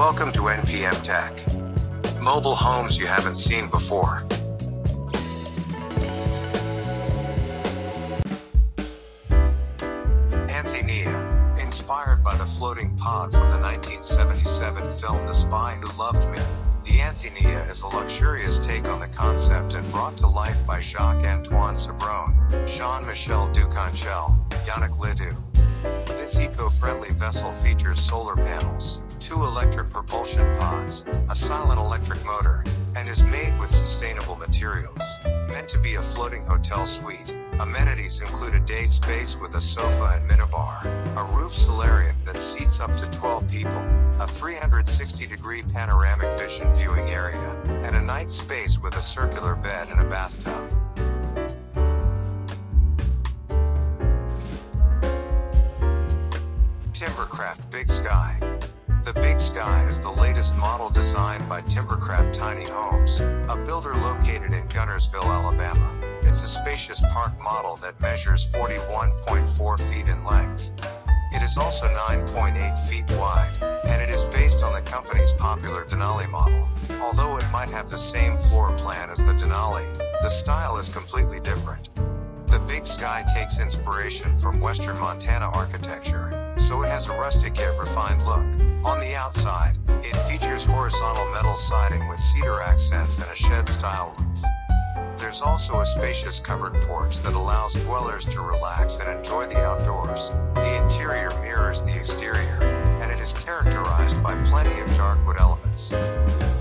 Welcome to NPM Tech. Mobile homes you haven't seen before. Anthenea, inspired by the floating pod from the 1977 film The Spy Who Loved Me. The Anthenea is a luxurious take on the concept and brought to life by Jacques-Antoine Sabron, Jean-Michel Ducancelle, Yannick Ledoux. This eco-friendly vessel features solar panels, two electric propulsion pods, a silent electric motor, and is made with sustainable materials. Meant to be a floating hotel suite, amenities include a day space with a sofa and minibar, a roof solarium that seats up to 12 people, a 360 degree panoramic vision viewing area, and a night space with a circular bed and a bathtub. Timbercraft Big Sky. The Big Sky is the latest model designed by Timbercraft Tiny Homes, a builder located in Guntersville, Alabama. It's a spacious park model that measures 41.4 feet in length. It is also 9.8 feet wide, and it is based on the company's popular Denali model. Although it might have the same floor plan as the Denali, the style is completely different. Big Sky takes inspiration from Western Montana architecture, so it has a rustic yet refined look. On the outside, it features horizontal metal siding with cedar accents and a shed-style roof. There's also a spacious covered porch that allows dwellers to relax and enjoy the outdoors. The interior mirrors the exterior, and it is characterized by plenty of dark wood elements.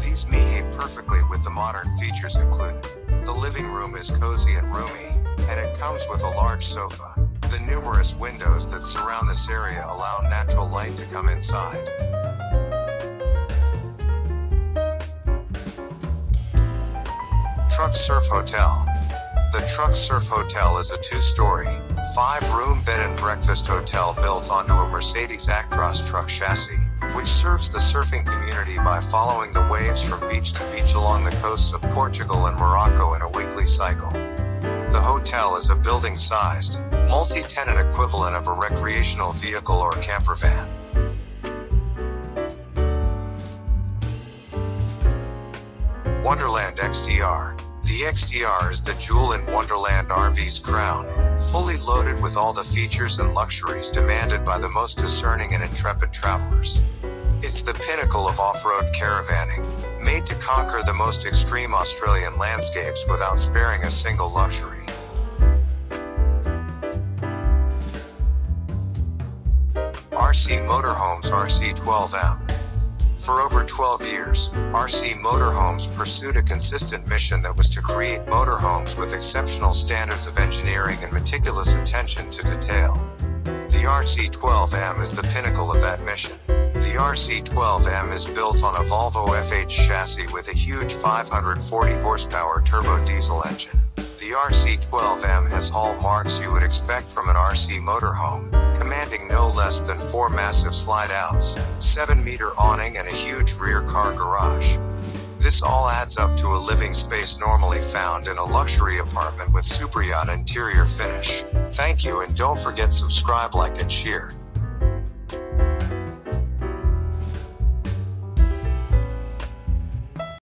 These behave perfectly with the modern features included. The living room is cozy and roomy, and it comes with a large sofa. The numerous windows that surround this area allow natural light to come inside. Truck Surf Hotel. The Truck Surf Hotel is a two-story, five-room bed and breakfast hotel built onto a Mercedes Actros truck chassis, which serves the surfing community by following the waves from beach to beach along the coasts of Portugal and Morocco in a weekly cycle. The hotel is a building-sized, multi-tenant equivalent of a recreational vehicle or camper van. Wonderland XDR. The XDR is the jewel in Wonderland RV's crown, fully loaded with all the features and luxuries demanded by the most discerning and intrepid travelers. It's the pinnacle of off-road caravanning, made to conquer the most extreme Australian landscapes without sparing a single luxury. RC Motorhomes RC12M for over 12 years, RC Motorhomes pursued a consistent mission that was to create motorhomes with exceptional standards of engineering and meticulous attention to detail. The RC12M is the pinnacle of that mission. The RC12M is built on a Volvo FH chassis with a huge 540 horsepower turbo diesel engine. The RC12M has hallmarks you would expect from an RC motorhome, commanding no less than four massive slide outs, 7 meter awning, and a huge rear car garage. This all adds up to a living space normally found in a luxury apartment with super yacht interior finish. Thank you and don't forget subscribe, like and share.